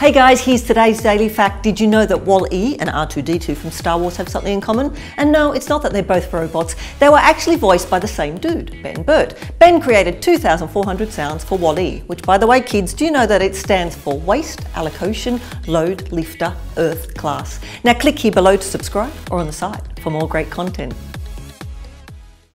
Hey guys, here's today's Daily Fact. Did you know that Wall-E and R2-D2 from Star Wars have something in common? And no, it's not that they're both robots. They were actually voiced by the same dude, Ben Burtt. Ben created 2,400 sounds for Wall-E, which by the way, kids, do you know that it stands for Waste Allocation Load Lifter Earth Class? Now click here below to subscribe or on the site for more great content.